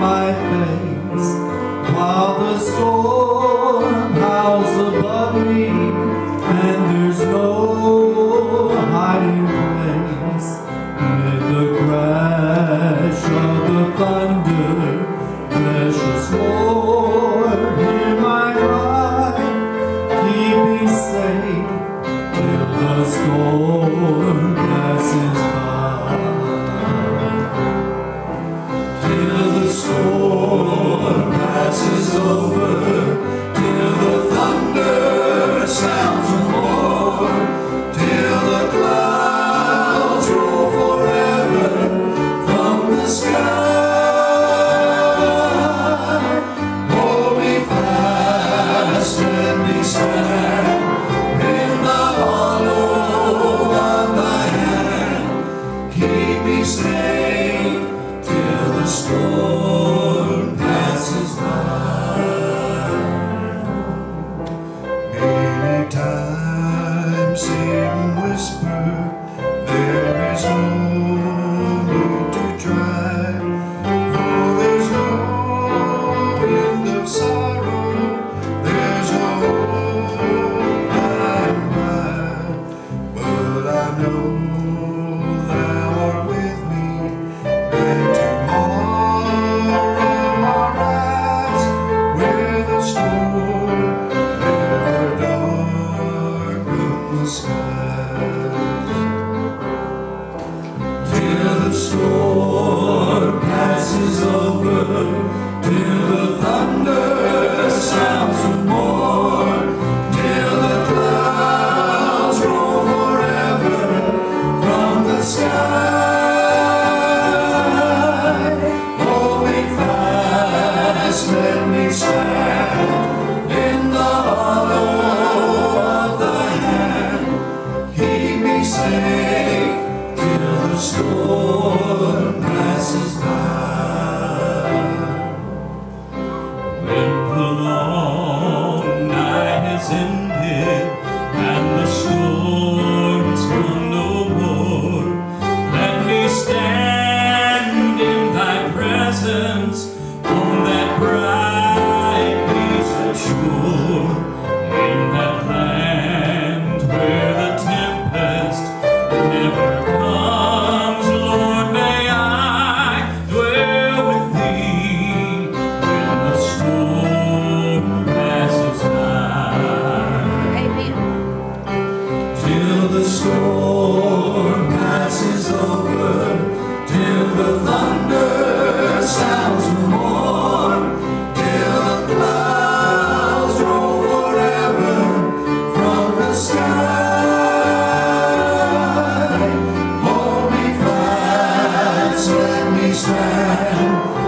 my face while the storm the storm passes over till the thunder storm passes by, when night ended. the storm passes over, till the thunder sounds no more, till the clouds roll forever from the sky. Hold me fast, let me stand.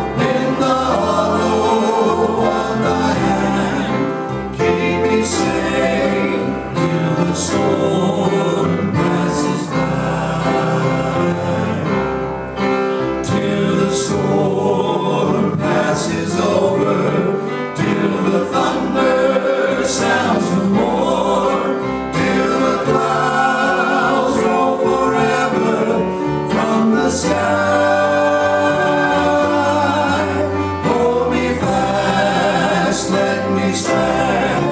let me stand.